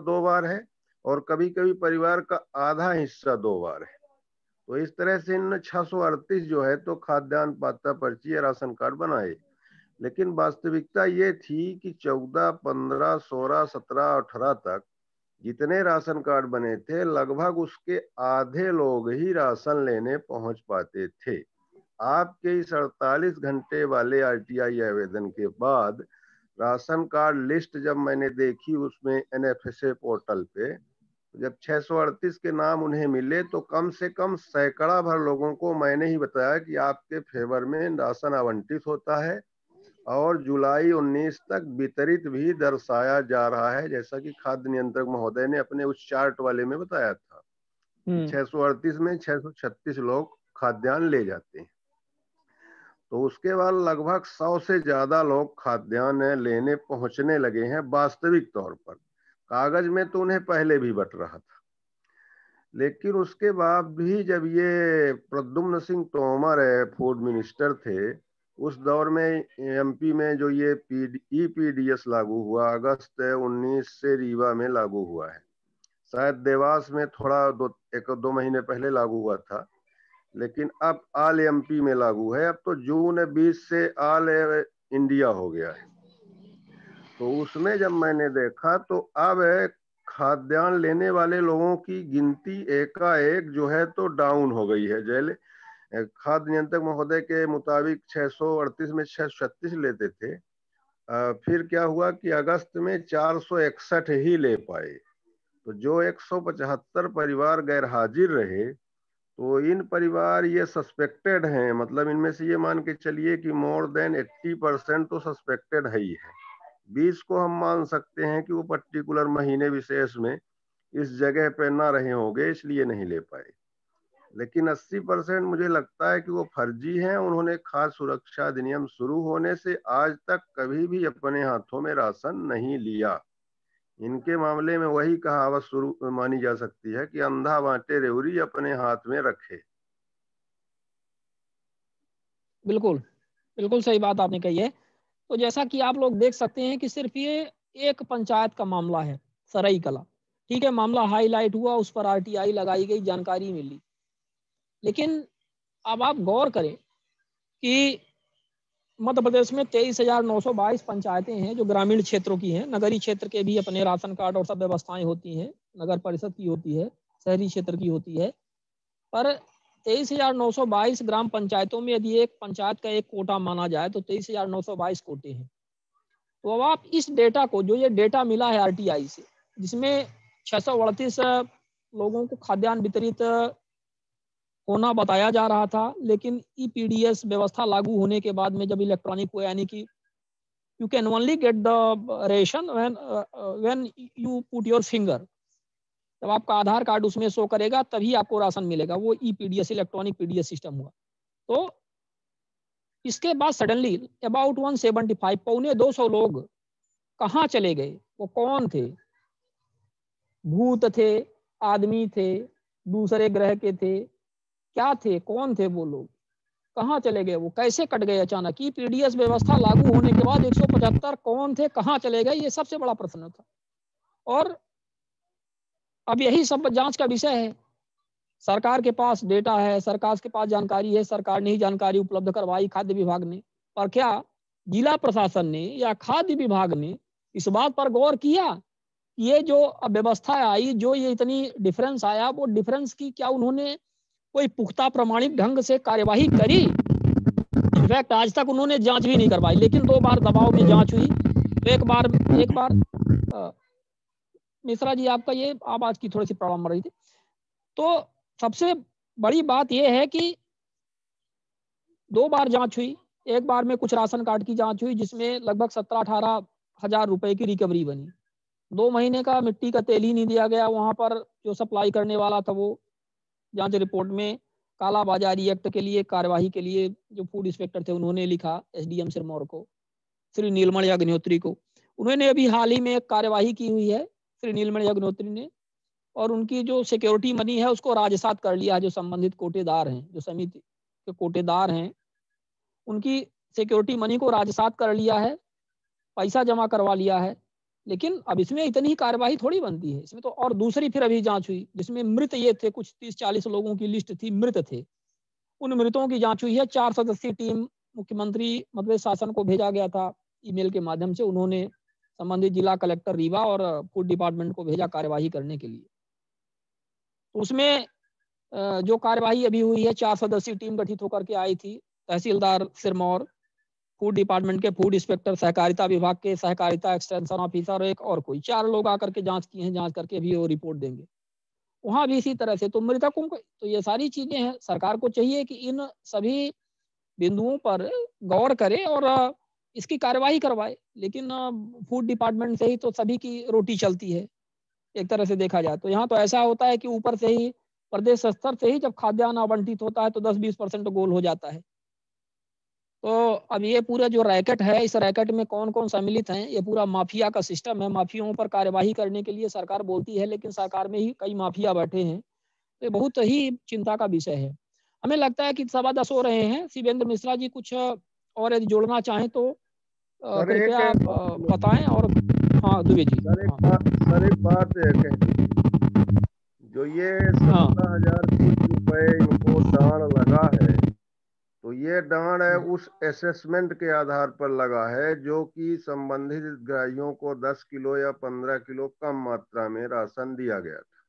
दो बार है और कभी कभी परिवार का आधा हिस्सा दो बार है। तो इस तरह से इन छह जो है तो खाद्यान्न पाता पर्ची या राशन कार्ड बनाए। लेकिन वास्तविकता ये थी कि 14, 15, 16, 17, 18 तक जितने राशन कार्ड बने थे लगभग उसके आधे लोग ही राशन लेने पहुँच पाते थे। आपके इस अड़तालीस घंटे वाले आरटीआई आवेदन के बाद राशन कार्ड लिस्ट जब मैंने देखी उसमें एनएफएसए पोर्टल पे जब छह सौ अड़तीस के नाम उन्हें मिले तो कम से कम सैकड़ा भर लोगों को मैंने ही बताया कि आपके फेवर में राशन आवंटित होता है और जुलाई 19 तक वितरित भी दर्शाया जा रहा है जैसा कि खाद्य नियंत्रक महोदय ने अपने उस चार्ट वाले में बताया था हम्म। छह में छह सौ छत्तीस लोग खाद्यान्न ले जाते हैं तो उसके बाद लगभग सौ से ज़्यादा लोग खाद्यान्न लेने पहुँचने लगे हैं वास्तविक तौर पर। कागज़ में तो उन्हें पहले भी बट रहा था। लेकिन उसके बाद भी जब ये प्रद्युम्न सिंह तोमर फ़ूड मिनिस्टर थे, उस दौर में एमपी में जो ये ई पी लागू हुआ, अगस्त 19 से रीवा में लागू हुआ है। शायद देवास में थोड़ा दो, एक दो महीने पहले लागू हुआ था। लेकिन अब आल एमपी में लागू है। अब तो जून 20 से आल इंडिया हो गया है। तो उसमें जब मैंने देखा तो अब खाद्यान्न लेने वाले लोगों की गिनती एकाएक जो है तो डाउन हो गई है जैले। खाद्य नियंत्रक महोदय के मुताबिक छह सौ अड़तीस में छह सौ छत्तीस लेते थे। फिर क्या हुआ कि अगस्त में चार सौ इकसठ ही ले पाए। तो जो 175 परिवार गैर हाजिर रहे तो इन परिवार ये सस्पेक्टेड हैं मतलब इनमें से ये मान के चलिए कि मोर देन 80 परसेंट तो सस्पेक्टेड है ही है। बीस को हम मान सकते हैं कि वो पर्टिकुलर महीने विशेष में इस जगह पे ना रहे होंगे, इसलिए नहीं ले पाए। लेकिन 80 परसेंट मुझे लगता है कि वो फर्जी हैं, उन्होंने खाद्य सुरक्षा अधिनियम शुरू होने से आज तक कभी भी अपने हाथों में राशन नहीं लिया। इनके मामले में वही कहावत शुरू मानी जा सकती है कि अंधा बांटे रेवरी अपने हाथ में रखे। बिल्कुल बिल्कुल सही बात आपने कही है। तो जैसा कि आप लोग देख सकते हैं कि सिर्फ़ ये एक पंचायत का मामला है, सरई कला। ठीक है, मामला हाईलाइट हुआ, उस पर आरटीआई लगाई गई, जानकारी मिली। लेकिन अब आप गौर करें कि मध्य प्रदेश में तेईस हज़ार नौ सौ बाईस पंचायतें हैं जो ग्रामीण क्षेत्रों की हैं। नगरीय क्षेत्र के भी अपने राशन कार्ड और सब व्यवस्थाएँ होती हैं। नगर परिषद की होती है, शहरी क्षेत्र की होती है। पर तेईस हज़ार नौ सौ बाईस ग्राम पंचायतों में यदि एक पंचायत का एक कोटा माना जाए तो तेईस हज़ार नौ सौ बाईस कोटे हैं। तो अब आप इस डेटा को, जो ये डेटा मिला है आरटीआई से, जिसमें छह सौ अड़तीस लोगों को खाद्यान्न वितरित होना बताया जा रहा था, लेकिन ईपीडीएस व्यवस्था लागू होने के बाद में जब इलेक्ट्रॉनिक हुआ, यानी कि you can only get the ration when when you put your finger जब आपका आधार कार्ड उसमें शो करेगा, तभी आपको राशन मिलेगा। वो E PDS electronic PDS system हुआ। तो इसके बाद suddenly about one seventy five पौने दो सौ लोग कहाँ चले गए? वो कौन थे? भूत थे, आदमी थे, दूसरे ग्रह के थे क्या थे? कौन थे वो लोग? कहाँ चले गए वो? कैसे कट गए अचानक? ई पीडीएस व्यवस्था लागू होने के बाद 175 कौन थे? कहाँ चले गए? ये सबसे बड़ा प्रश्न था। और अब यही सब जाँच का विषय है। सरकार के पास डेटा है, सरकार के पास जानकारी है, सरकार ने ही जानकारी उपलब्ध करवाई खाद्य विभाग ने। पर क्या जिला प्रशासन ने या खाद्य विभाग ने इस बात पर गौर किया ये जो व्यवस्था आई, जो ये इतनी डिफरेंस आया, वो डिफरेंस की क्या उन्होंने कोई पुख्ता प्रमाणित ढंग से कार्यवाही करी, इनफैक्ट आज तक उन्होंने जाँच भी नहीं करवाई, लेकिन दो बार दबाव में जाँच हुई। एक बार एक बार मिश्रा जी, आपका ये आवाज़ की थोड़ी सी प्रॉब्लम रही थी। तो सबसे बड़ी बात यह है कि दो बार जाँच हुई, एक बार में कुछ राशन कार्ड की जाँच हुई, जिसमें लगभग सत्रह अठारह हज़ार रुपए की रिकवरी बनी। दो महीने का मिट्टी का तेल ही नहीं दिया गया, वहाँ पर जो सप्लाई करने वाला था वो जाँच रिपोर्ट में काला बाजारी एक्ट के लिए, कार्यवाही के लिए जो फ़ूड इंस्पेक्टर थे, उन्होंने लिखा एस डी एम सिरमौर को, श्री नीलमण अग्निहोत्री को। उन्होंने अभी हाल ही में एक कार्यवाही की हुई है, श्री नीलमणि अग्निहोत्री ने, और उनकी जो सिक्योरिटी मनी है, उसको राजसात कर लिया है, जो संबंधित कोटेदार हैं, जो समिति के कोटेदार हैं। उनकी सिक्योरिटी मनी को राजसात कर लिया है, पैसा जमा करवा लिया है लेकिन अब इसमें इतनी ही कार्यवाही थोड़ी बनती है। इसमें तो और दूसरी फिर अभी जाँच हुई, जिसमें मृत ये थे, कुछ तीस चालीस लोगों की लिस्ट थी, मृत थे। उन मृतों की जाँच हुई है, चार सदस्यीय टीम मुख्यमंत्री मध्य शासन को भेजा गया था ईमेल के माध्यम से। उन्होंने संबंधित जिला कलेक्टर रीवा और फ़ूड डिपार्टमेंट को भेजा कार्यवाही करने के लिए। तो उसमें जो कार्यवाही अभी हुई है, चार सदस्यीय टीम गठित होकर के आई थी, तहसीलदार सिरमौर फ़ूड डिपार्टमेंट के फ़ूड इंस्पेक्टर, सहकारिता विभाग के सहकारिता एक्सटेंशन ऑफिसर एक और कोई, चार लोग आकर के जाँच किए हैं, जाँच करके भी वो रिपोर्ट देंगे। वहाँ भी इसी तरह से तो मृतकों को तो ये सारी चीज़ें हैं, सरकार को चाहिए कि इन सभी बिंदुओं पर गौर करे और इसकी कार्यवाही करवाए, लेकिन फ़ूड डिपार्टमेंट से ही तो सभी की रोटी चलती है, एक तरह से देखा जाए। तो यहाँ तो ऐसा होता है कि ऊपर से ही, प्रदेश स्तर से ही जब खाद्यान्न आवंटित होता है तो 10-20 परसेंट गोल हो जाता है। तो अब ये पूरा जो रैकेट है इस रैकेट में कौन कौन सम्मिलित हैं? ये पूरा माफिया का सिस्टम है। माफियाओं पर कार्यवाही करने के लिए सरकार बोलती है लेकिन सरकार में ही कई माफिया बैठे हैं। तो ये बहुत ही चिंता का विषय है। हमें लगता है कि सवा दस हो रहे हैं। शिवेंद्र मिश्रा जी कुछ और यदि जोड़ना चाहें तो कृपया आप बताएँ और हाँ दुबे जी। सर एक। बात सर एक बात जो ये हाँ। सत्रह हज़ार रुपए इनको दान लगा है ये डांड है उस असेसमेंट के आधार पर लगा है जो कि संबंधित ग्राहियों को 10 किलो या 15 किलो कम मात्रा में राशन दिया गया था।